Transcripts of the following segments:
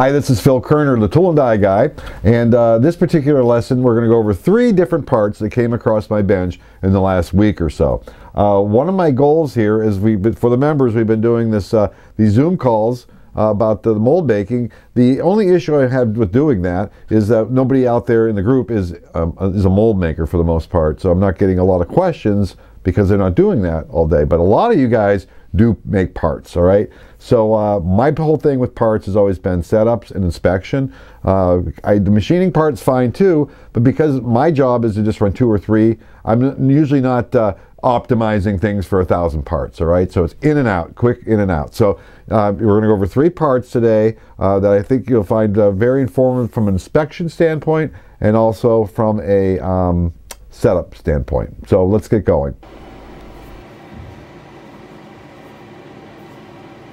Hi, this is Phil Kerner, the Tool and Die Guy, and uh, this particular lesson we're going to go over three different parts that came across my bench in the last week or so. Uh, one of my goals here is we, for the members, we've been doing this uh, these Zoom calls uh, about the mold making. The only issue I have with doing that is that nobody out there in the group is um, is a mold maker for the most part, so I'm not getting a lot of questions because they're not doing that all day. But a lot of you guys do make parts, all right? So uh, my whole thing with parts has always been setups and inspection. Uh, I, the machining part's fine too, but because my job is to just run two or three, I'm usually not uh, optimizing things for a thousand parts, all right? So it's in and out, quick in and out. So uh, we're gonna go over three parts today uh, that I think you'll find uh, very informative from an inspection standpoint and also from a um, setup standpoint. So let's get going.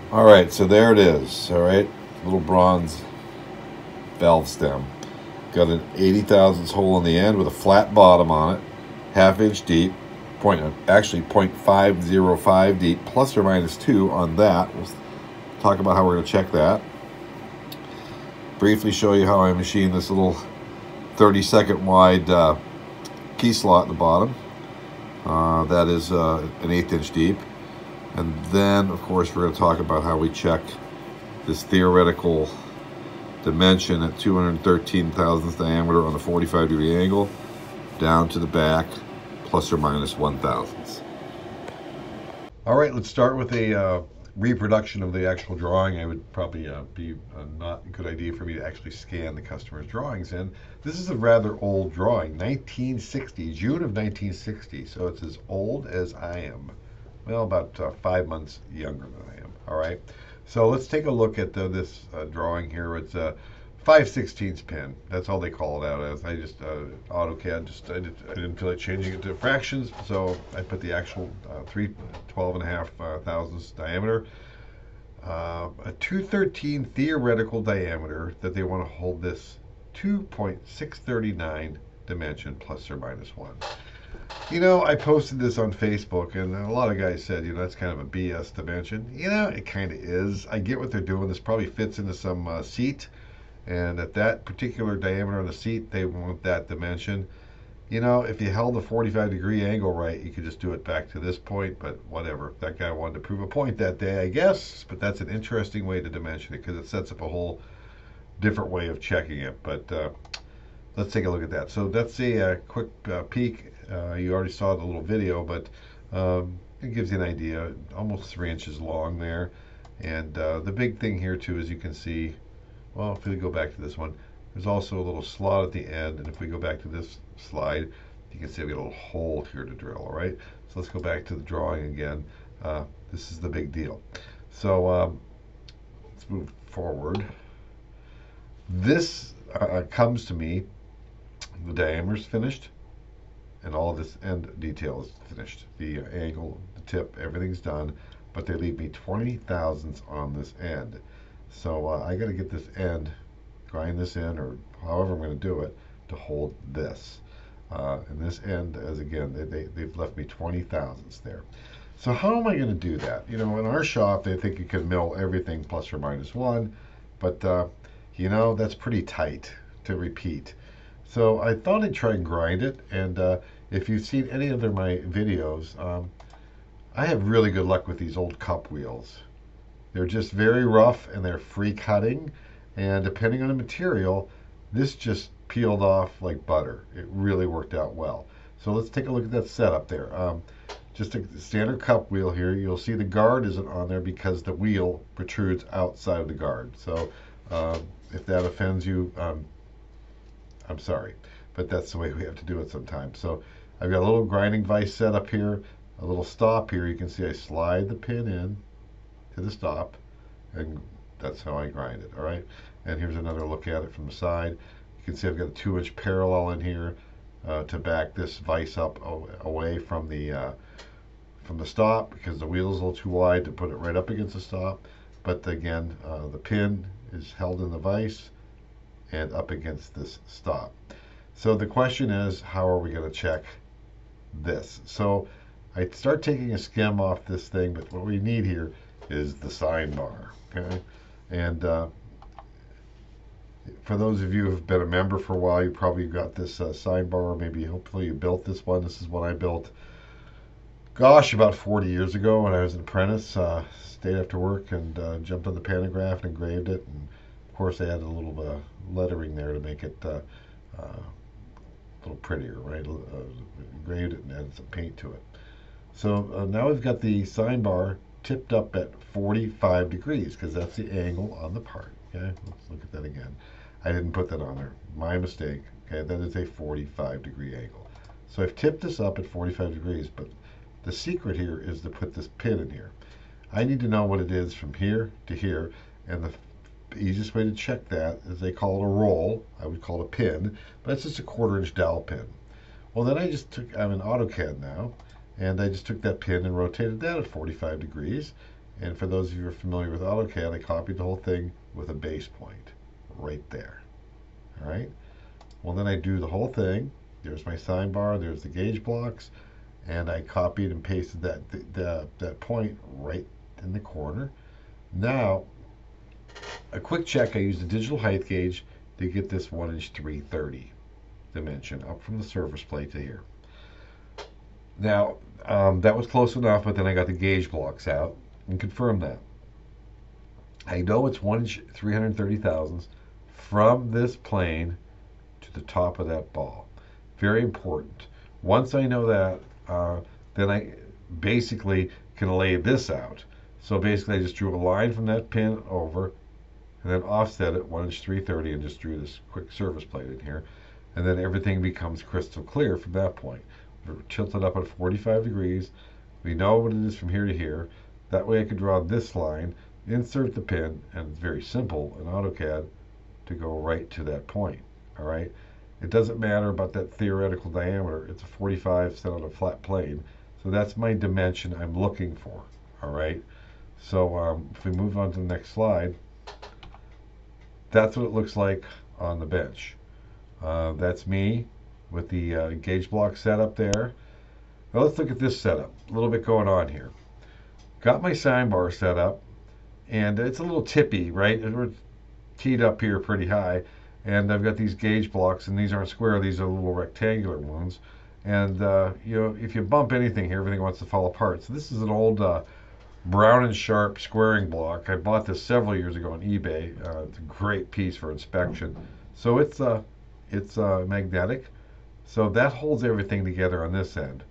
All right, so there it is. All right, little bronze valve stem. Got an 80 thousandths hole in the end with a flat bottom on it, half inch deep, point actually 0.505 deep, plus or minus two on that. We'll talk about how we're going to check that. Briefly show you how I machine this little 30 second wide uh, key slot in the bottom. Uh, that is uh, an eighth inch deep. And then, of course, we're going to talk about how we check this theoretical dimension at 213 thousandths diameter on the 45 degree angle down to the back, plus or minus one thousandths. All right, let's start with a uh, reproduction of the actual drawing. I would probably uh, be uh, not a good idea for me to actually scan the customer's drawings in. This is a rather old drawing, 1960, June of 1960, so it's as old as I am well, about uh, five months younger than I am. All right. So let's take a look at the, this uh, drawing here. It's a 5 16 pin. That's all they call it out as. I just, uh, AutoCAD, just I, did, didn't feel like changing it to fractions, so I put the actual uh, 3 12 and a half uh, thousandths diameter. Uh, a 213 theoretical diameter that they want to hold this 2.639 dimension plus or minus 1. You know, I posted this on Facebook, and a lot of guys said, you know, that's kind of a BS dimension. You know, it kind of is. I get what they're doing. This probably fits into some uh, seat, and at that particular diameter on the seat, they want that dimension. You know, if you held the 45 degree angle right, you could just do it back to this point, but whatever. That guy wanted to prove a point that day, I guess, but that's an interesting way to dimension it because it sets up a whole different way of checking it. But uh, let's take a look at that. So that's a, a quick uh, peek uh, you already saw the little video, but um, it gives you an idea. Almost three inches long there. And uh, the big thing here too, as you can see, well, if we go back to this one, there's also a little slot at the end. And if we go back to this slide, you can see we got a little hole here to drill, all right? So let's go back to the drawing again. Uh, this is the big deal. So um, let's move forward. This uh, comes to me, the diameter's finished and all this end detail is finished. The angle, the tip, everything's done, but they leave me 20 thousandths on this end. So uh, I got to get this end, grind this in, or however I'm going to do it, to hold this. Uh, and this end, as again, they, they, they've left me 20 thousandths there. So how am I going to do that? You know, in our shop, they think you can mill everything plus or minus one, but uh, you know, that's pretty tight to repeat. So I thought I'd try and grind it. And uh, if you've seen any of my videos, um, I have really good luck with these old cup wheels. They're just very rough and they're free cutting. And depending on the material, this just peeled off like butter. It really worked out well. So let's take a look at that setup there. Um, just a standard cup wheel here. You'll see the guard isn't on there because the wheel protrudes outside of the guard. So uh, if that offends you, um, I'm sorry, but that's the way we have to do it sometimes. So I've got a little grinding vise set up here, a little stop here. You can see I slide the pin in to the stop, and that's how I grind it, all right? And here's another look at it from the side. You can see I've got a two inch parallel in here uh, to back this vise up away from the uh, from the stop because the wheel is a little too wide to put it right up against the stop. But again, uh, the pin is held in the vise and up against this stop. So the question is, how are we going to check this? So I start taking a skim off this thing, but what we need here is the sine bar, okay? And uh, For those of you who have been a member for a while, you probably got this uh, bar. Maybe hopefully you built this one. This is what I built. Gosh, about 40 years ago when I was an apprentice, uh, stayed after work and uh, jumped on the pantograph and engraved it. And course, I added a little uh, lettering there to make it uh, uh, a little prettier, right? engraved it and added some paint to it. So now we've got the sine bar tipped up at 45 degrees because that's the angle on the part. Okay, let's look at that again. I didn't put that on there. My mistake. Okay, that is a 45 degree angle. So I've tipped this up at 45 degrees, but the secret here is to put this pin in here. I need to know what it is from here to here, and the easiest way to check that is they call it a roll. I would call it a pin, but it's just a quarter inch dowel pin. Well, then I just took, I'm in AutoCAD now, and I just took that pin and rotated that at 45 degrees. And for those of you who are familiar with AutoCAD, I copied the whole thing with a base point right there. All right. Well, then I do the whole thing. There's my sine bar. There's the gauge blocks, and I copied and pasted that the, the, that point right in the corner. Now, a quick check. I used a digital height gauge to get this one inch 330 dimension up from the surface plate to here. Now, um, that was close enough, but then I got the gauge blocks out and confirmed that. I know it's one inch, 330 thousandths from this plane to the top of that ball. Very important. Once I know that, uh, then I basically can lay this out. So basically I just drew a line from that pin over and then offset it 1 inch 330 and just drew this quick surface plate in here. And then everything becomes crystal clear from that point We're tilted up at 45 degrees. We know what it is from here to here. That way I could draw this line, insert the pin, and it's very simple in AutoCAD to go right to that point. All right. It doesn't matter about that theoretical diameter. It's a 45 set on a flat plane. So that's my dimension I'm looking for. All right. So um, if we move on to the next slide, that's what it looks like on the bench. Uh, that's me with the uh, gauge block setup there. Now let's look at this setup. A little bit going on here. Got my sine bar set up, and it's a little tippy, right? We're teed up here pretty high, and I've got these gauge blocks, and these aren't square; these are little rectangular ones. And uh, you know, if you bump anything here, everything wants to fall apart. So this is an old uh, Brown and Sharpe squaring block. I bought this several years ago on eBay. Uh, it's a great piece for inspection. So it's uh, it's uh, magnetic. So that holds everything together on this end.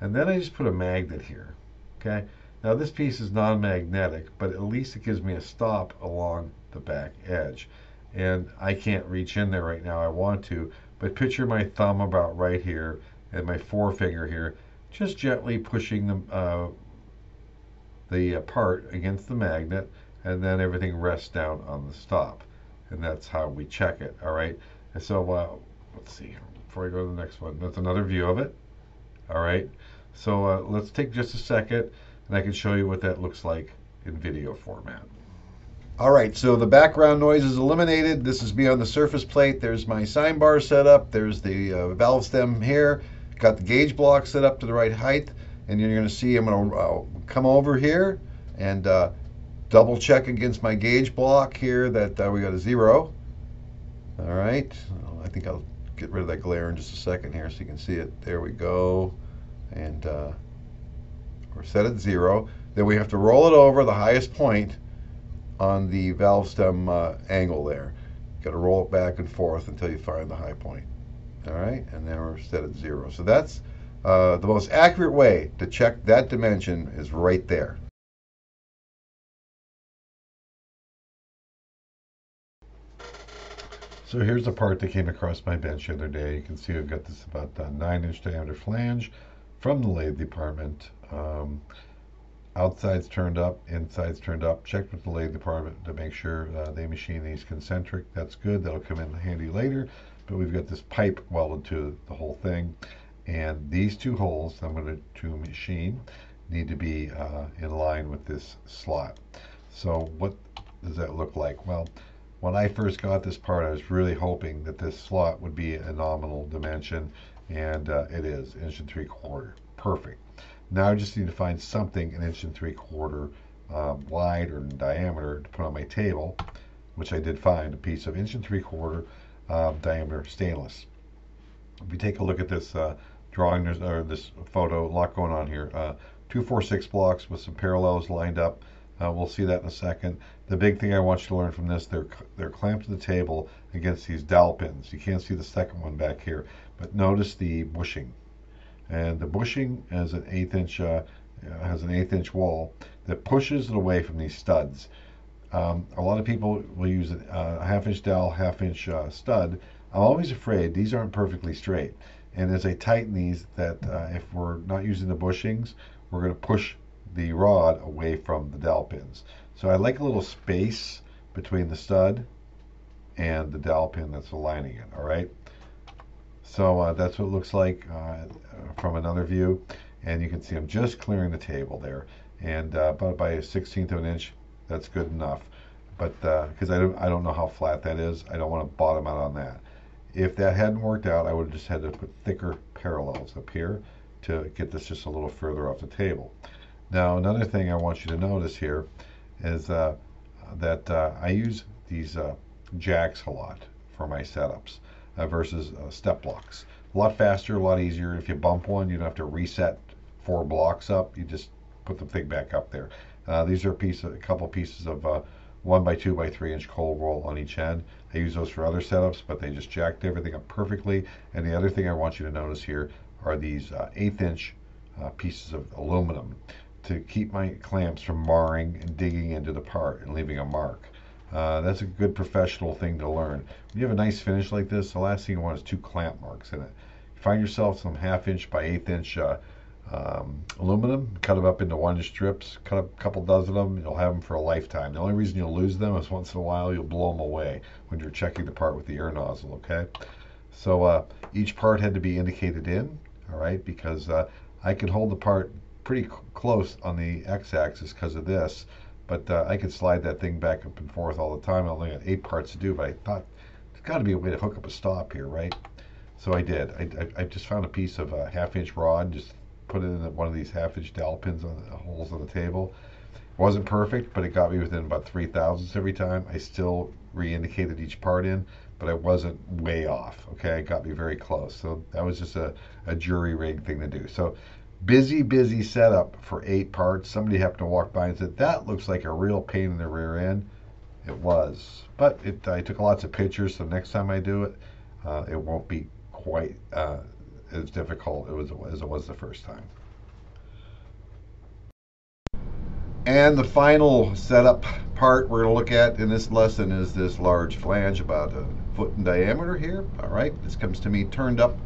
And then I just put a magnet here. Okay. Now this piece is non-magnetic, but at least it gives me a stop along the back edge. And I can't reach in there right now. I want to, but picture my thumb about right here and my forefinger here, just gently pushing the, uh, the uh, part against the magnet, and then everything rests down on the stop. And that's how we check it. All right. And so uh, let's see before I go to the next one. That's another view of it. All right. So uh, let's take just a second and I can show you what that looks like in video format. All right, so the background noise is eliminated. This is me on the surface plate. There's my sine bar set up. There's the uh, valve stem here. Got the gauge block set up to the right height. And you're going to see I'm going to uh, come over here and uh, double check against my gauge block here that uh, we got a zero. All right, I think I'll get rid of that glare in just a second here so you can see it. There we go. And uh, we're set at zero. Then we have to roll it over the highest point on the valve stem uh, angle there. Got to roll it back and forth until you find the high point. All right, and then we're set at zero. So that's uh, the most accurate way to check that dimension is right there. So here's the part that came across my bench the other day. You can see I've got this about uh, 9 inch diameter flange from the lathe department. Um, outside's turned up, inside's turned up. Checked with the lathe department to make sure uh, they machine these concentric. That's good. That'll come in handy later. But we've got this pipe welded to the whole thing. And these two holes I'm going to machine need to be uh, in line with this slot. So what does that look like? Well, when I first got this part, I was really hoping that this slot would be a nominal dimension, and uh, it is, inch and three quarter. Perfect. Now I just need to find something an inch and three quarter uh, wide or diameter to put on my table. which I did find, a piece of inch and three quarter um, diameter stainless. If you take a look at this uh, drawing, there's, or this photo, a lot going on here. Uh, two, four, six blocks with some parallels lined up. Uh, we'll see that in a second. The big thing I want you to learn from this, they're, they're clamped to the table against these dowel pins. You can't see the second one back here, but notice the bushing. And the bushing has an eighth inch, uh, has an eighth inch wall that pushes it away from these studs. Um, a lot of people will use a, a half inch dowel, half inch uh, stud. I'm always afraid these aren't perfectly straight. And as I tighten these, that uh, if we're not using the bushings, we're going to push the rod away from the dowel pins. So I like a little space between the stud and the dowel pin that's aligning it, all right? So uh, that's what it looks like uh, from another view. And you can see I'm just clearing the table there. And uh, about by a 16th of an inch, that's good enough. But because uh, I don't, I don't know how flat that is, I don't want to bottom out on that. If that hadn't worked out, I would have just had to put thicker parallels up here to get this just a little further off the table. Now, another thing I want you to notice here is uh, that uh, I use these uh, jacks a lot for my setups uh, versus uh, step blocks. A lot faster, a lot easier. If you bump one, you don't have to reset four blocks up. You just put the thing back up there. Uh, these are a piece, a couple pieces of one by two by three inch cold roll on each end. I use those for other setups, but they just jacked everything up perfectly. And the other thing I want you to notice here are these eighth inch pieces of aluminum to keep my clamps from marring and digging into the part and leaving a mark. Uh, that's a good professional thing to learn. When you have a nice finish like this, the last thing you want is two clamp marks in it. Find yourself some half inch by eighth inch uh, um, aluminum, cut them up into one strips, cut a couple dozen of them, you'll have them for a lifetime. The only reason you'll lose them is once in a while you'll blow them away when you're checking the part with the air nozzle, okay? So uh, each part had to be indicated in, all right, because uh, I could hold the part pretty close on the x-axis because of this, but uh, I could slide that thing back up and forth all the time. I only had eight parts to do, but I thought there's got to be a way to hook up a stop here, right? So I did. I, I, I just found a piece of a half-inch rod, just put it in one of these half-inch dowel pins on the holes on the table. It wasn't perfect, but it got me within about three thousandths every time. I still re-indicated each part in, but I wasn't way off. Okay, it got me very close. So that was just a, a jury rig thing to do. So busy, busy setup for eight parts. Somebody happened to walk by and said, that looks like a real pain in the rear end. It was. But it, I took lots of pictures, so next time I do it, uh, it won't be quite uh, as difficult as it, was, as it was the first time. And the final setup part we're going to look at in this lesson is this large flange about a foot in diameter here. All right, this comes to me turned up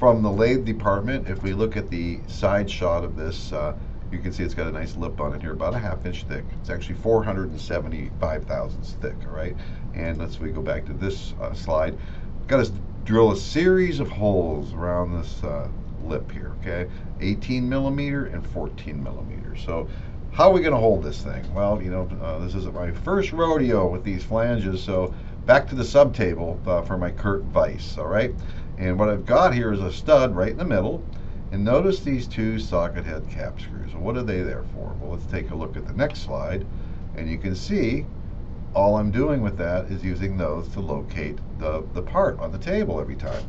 from the lathe department, if we look at the side shot of this, uh, you can see it's got a nice lip on it here, about a half inch thick. It's actually 475 thousandths thick, all right? And let's we go back to this uh, slide. Got to drill a series of holes around this uh, lip here, okay? 18 millimeter and 14 millimeter. So how are we going to hold this thing? Well, you know, uh, this is my first rodeo with these flanges, so back to the sub table uh, for my Kurt vise, all right? And what I've got here is a stud right in the middle. And notice these two socket head cap screws. What are they there for? Well, let's take a look at the next slide. And you can see all I'm doing with that is using those to locate the, the part on the table every time.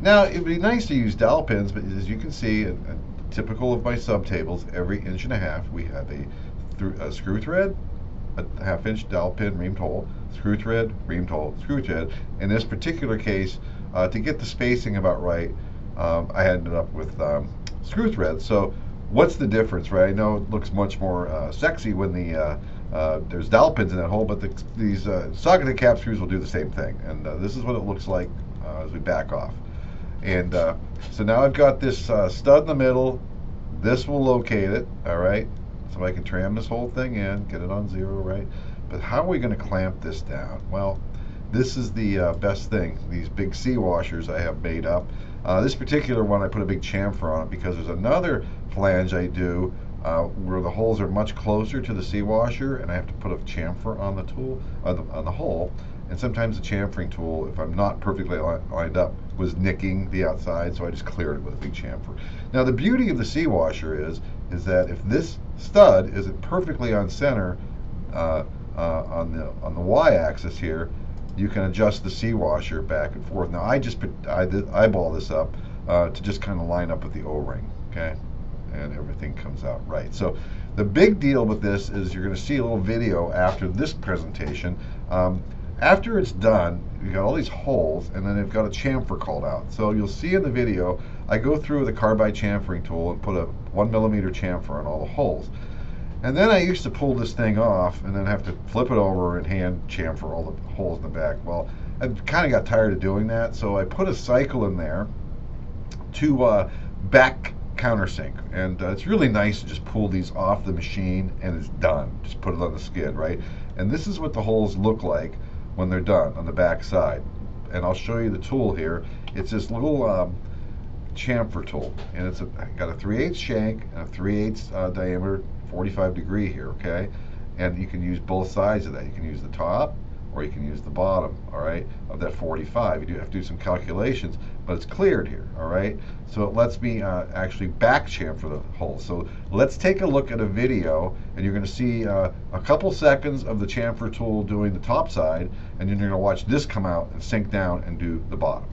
Now, it would be nice to use dowel pins, but as you can see, and, and typical of my subtables, every inch and a half we have a, a screw thread, a half inch dowel pin reamed hole, screw thread, reamed hole, screw thread. In this particular case, uh, to get the spacing about right, um, I ended up with um, screw threads. So what's the difference, right? I know it looks much more uh, sexy when the uh, uh there's dowel pins in that hole, but the, these uh, socketed cap screws will do the same thing. And uh, this is what it looks like as we back off. And so now I've got this stud in the middle. This will locate it, all right? So I can tram this whole thing in, get it on zero, right? But how are we going to clamp this down? Well, this is the uh, best thing. These big C washers I have made up. Uh, this particular one I put a big chamfer on it because there's another flange I do uh, where the holes are much closer to the C washer and I have to put a chamfer on the tool, on the, on the hole. And sometimes the chamfering tool, if I'm not perfectly lined up, was nicking the outside, so I just cleared it with a big chamfer. Now the beauty of the C washer is, is that if this stud isn't perfectly on center, uh, uh, on the on the y-axis here, you can adjust the C washer back and forth. Now I just I eyeball this up uh, to just kind of line up with the O-ring, okay, and everything comes out right. So the big deal with this is you're going to see a little video after this presentation. Um, after it's done, you've got all these holes, and then they've got a chamfer called out. So you'll see in the video, I go through a carbide chamfering tool and put a one millimeter chamfer on all the holes. And then I used to pull this thing off and then have to flip it over and hand chamfer all the holes in the back. Well, I kind of got tired of doing that, so I put a cycle in there to uh, back countersink. And uh, it's really nice to just pull these off the machine and it's done. Just put it on the skid, right? And this is what the holes look like when they're done on the back side. And I'll show you the tool here. It's this little um, chamfer tool, and it's a, got a 3 8 shank and a 3 8 uh, diameter 45 degree here, okay? And you can use both sides of that. You can use the top or you can use the bottom, all right, of that 45. You do have to do some calculations, but it's cleared here, all right? So it lets me uh, actually back chamfer the hole. So let's take a look at a video, and you're gonna see uh, a couple seconds of the chamfer tool doing the top side, and then you're gonna watch this come out and sink down and do the bottom.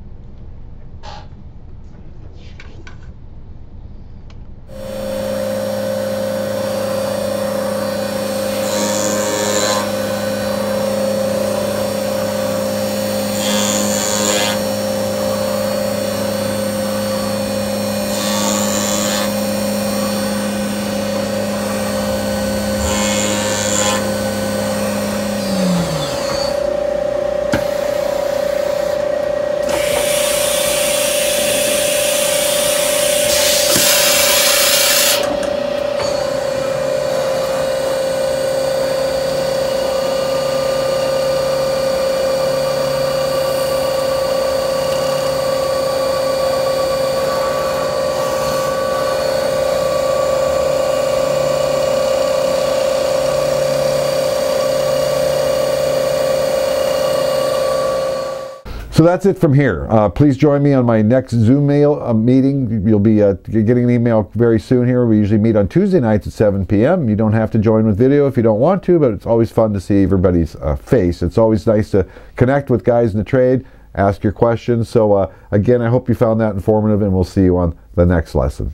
So that's it from here. Uh, please join me on my next Zoom mail uh, meeting. You'll be uh, getting an email very soon here. We usually meet on Tuesday nights at 7 p.m. You don't have to join with video if you don't want to, but it's always fun to see everybody's uh, face. It's always nice to connect with guys in the trade, ask your questions. So uh, again, I hope you found that informative, and we'll see you on the next lesson.